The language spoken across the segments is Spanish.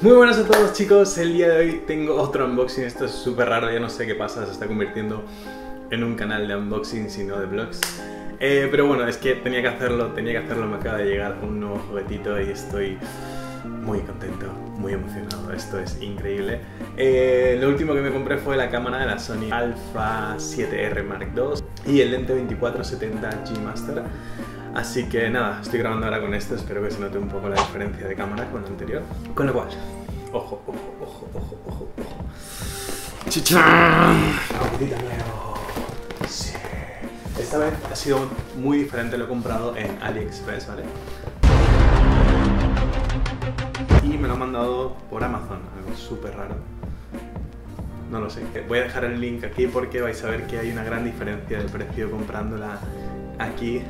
Muy buenas a todos chicos, el día de hoy tengo otro unboxing, esto es súper raro, ya no sé qué pasa, se está convirtiendo en un canal de unboxing sino de vlogs. Eh, pero bueno, es que tenía que hacerlo, tenía que hacerlo, me acaba de llegar un nuevo juguetito y estoy muy contento, muy emocionado, esto es increíble. Eh, lo último que me compré fue la cámara de la Sony Alpha 7R Mark II y el lente 2470 G Master. Así que nada, estoy grabando ahora con esto, espero que se note un poco la diferencia de cámara con lo anterior. Con lo cual, ojo, ojo, ojo, ojo, ojo, ojo. ¡Chichán! Sí. Esta vez ha sido muy diferente, lo he comprado en AliExpress, ¿vale? Y me lo han mandado por Amazon, algo súper raro. No lo sé. Voy a dejar el link aquí porque vais a ver que hay una gran diferencia de precio comprándola aquí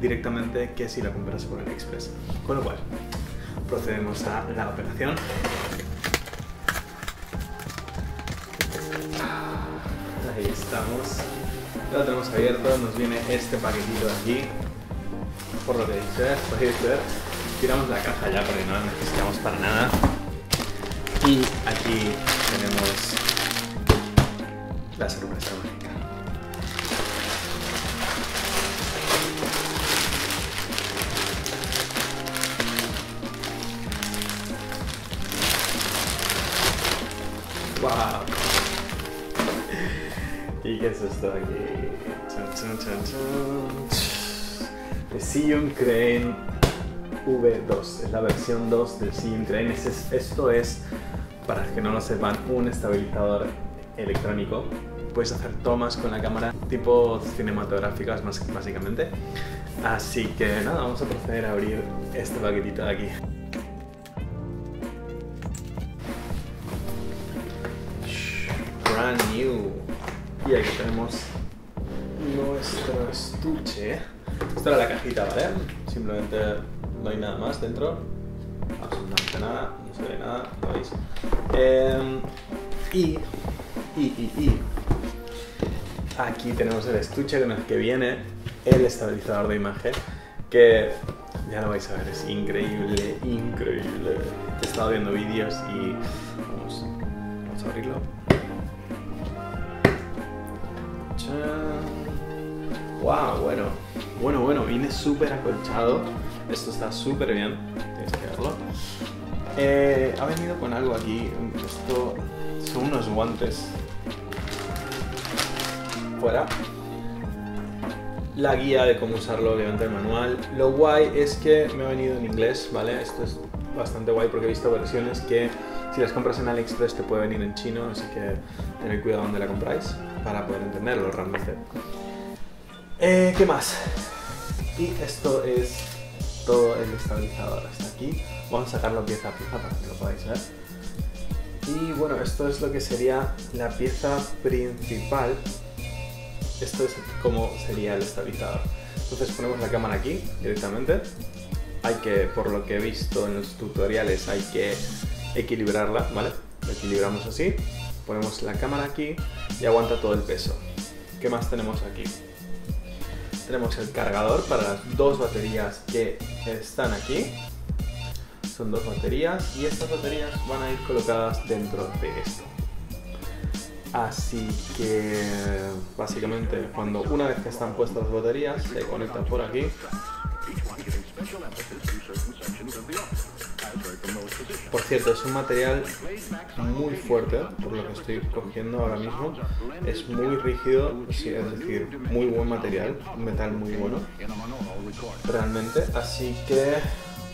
directamente que si la compras por AliExpress. Con lo cual, procedemos a la operación. Ahí estamos. Lo tenemos abierto, nos viene este paquetito de aquí. Por lo que dice, podéis ver. Tiramos la caja ya porque no la necesitamos para nada. Y aquí tenemos la sorpresa mágica. ¡Wow! ¿Y qué es esto aquí? Chan, chan. The Sillon Crane V2. Es la versión 2 del Sillon Crane. Es- esto es, para los que no lo sepan, un estabilizador electrónico. Puedes hacer tomas con la cámara tipo cinematográficas más básicamente. Así que nada, vamos a proceder a abrir este paquetito de aquí. brand new. Y aquí tenemos nuestro estuche. Esta era la cajita, ¿vale? Simplemente no hay nada más dentro. Absolutamente nada, no se ve nada, lo veis. Em, y, y, y, y. Aquí tenemos el estuche con el que viene el estabilizador de imagen. Que ya lo vais a ver, es increíble, increíble. He estado viendo vídeos y vamos, vamos a abrirlo. Wow, bueno, bueno, bueno, viene súper acolchado. Esto está súper bien, tienes que verlo. Eh, ha venido con algo aquí. Esto son unos guantes. Fuera. La guía de cómo usarlo, obviamente el manual. Lo guay es que me ha venido en inglés, ¿vale? Esto es bastante guay porque he visto versiones que si las compras en AliExpress te puede venir en chino, así que tened cuidado donde la compráis para poder entenderlo realmente. Eh, ¿Qué más? Y esto es todo el estabilizador hasta aquí. Vamos a sacarlo pieza a pieza para que lo podáis ver. Y bueno, esto es lo que sería la pieza principal. Esto es como sería el estabilizador. Entonces ponemos la cámara aquí directamente. Hay que, por lo que he visto en los tutoriales, hay que equilibrarla, ¿vale? Lo equilibramos así, ponemos la cámara aquí y aguanta todo el peso. ¿Qué más tenemos aquí? Tenemos el cargador para las dos baterías que están aquí. Son dos baterías y estas baterías van a ir colocadas dentro de esto. Así que básicamente cuando una vez que están puestas las baterías se conectan por aquí Por cierto, es un material muy fuerte, por lo que estoy cogiendo ahora mismo. Es muy rígido, es decir, muy buen material, un metal muy bueno, realmente. Así que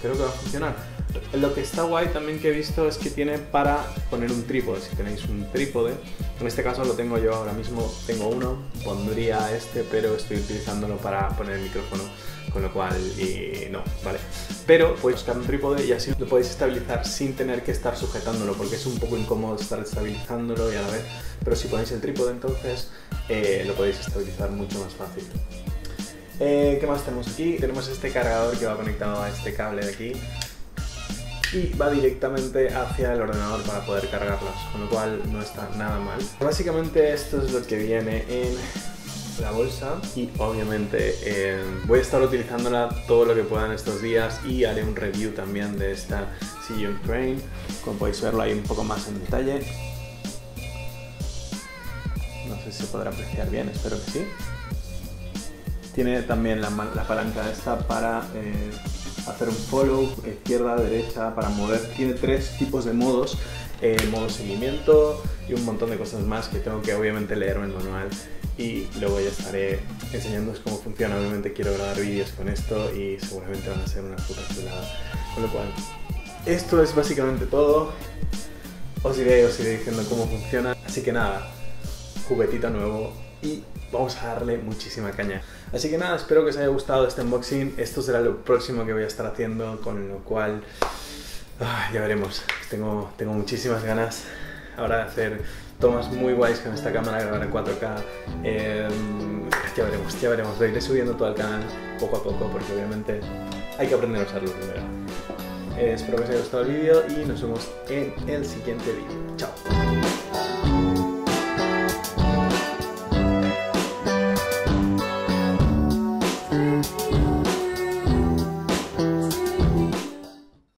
creo que va a funcionar. Lo que está guay también que he visto es que tiene para poner un trípode, si tenéis un trípode. En este caso lo tengo yo ahora mismo, tengo uno, pondría este, pero estoy utilizándolo para poner el micrófono, con lo cual y no, ¿vale? Pero podéis buscar un trípode y así lo podéis estabilizar sin tener que estar sujetándolo, porque es un poco incómodo estar estabilizándolo y a la vez, pero si ponéis el trípode entonces eh, lo podéis estabilizar mucho más fácil. Eh, ¿Qué más tenemos aquí? Tenemos este cargador que va conectado a este cable de aquí y va directamente hacia el ordenador para poder cargarlas, con lo cual no está nada mal. Básicamente esto es lo que viene en la bolsa y obviamente eh, voy a estar utilizándola todo lo que pueda en estos días y haré un review también de esta CU Crane, como podéis verlo ahí un poco más en detalle. No sé si se podrá apreciar bien, espero que sí. Tiene también la, palanca esta para eh, hacer un follow, izquierda, derecha, para mover. Tiene tres tipos de modos, eh, modo seguimiento y un montón de cosas más que tengo que obviamente leer en el manual y luego ya estaré enseñándoos cómo funciona. Obviamente quiero grabar vídeos con esto y seguramente van a ser una puta chulada. Con lo cual, esto es básicamente todo. Os iré, os iré diciendo cómo funciona. Así que nada, juguetito nuevo y vamos a darle muchísima caña. Así que nada, espero que os haya gustado este unboxing. Esto será lo próximo que voy a estar haciendo, con lo cual ah, ya veremos. Tengo, tengo muchísimas ganas ahora de hacer tomas muy guays con esta cámara, grabar en 4K. Em, ya veremos, ya veremos. Lo iré subiendo todo al canal poco a poco porque obviamente hay que aprender a usarlo primero. Eh, espero que os haya gustado el vídeo y nos vemos en el siguiente vídeo. Chao.